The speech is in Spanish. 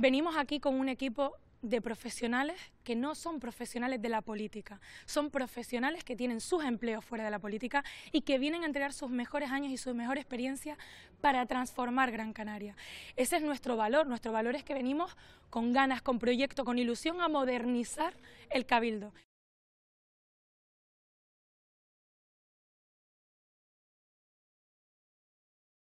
Venimos aquí con un equipo de profesionales que no son profesionales de la política, son profesionales que tienen sus empleos fuera de la política y que vienen a entregar sus mejores años y su mejor experiencia para transformar Gran Canaria. Ese es nuestro valor, nuestro valor es que venimos con ganas, con proyecto, con ilusión a modernizar el Cabildo.